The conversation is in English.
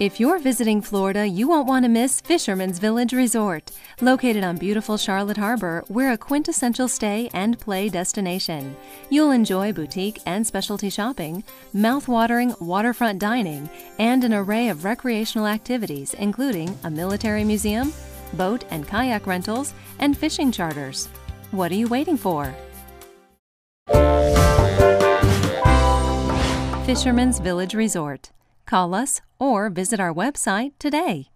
If you're visiting Florida, you won't want to miss Fishermen's Village Resort. Located on beautiful Charlotte Harbor, we're a quintessential stay and play destination. You'll enjoy boutique and specialty shopping, mouth-watering waterfront dining, and an array of recreational activities including a military museum, boat and kayak rentals, and fishing charters. What are you waiting for? Fishermen's Village Resort. Call us or visit our website today.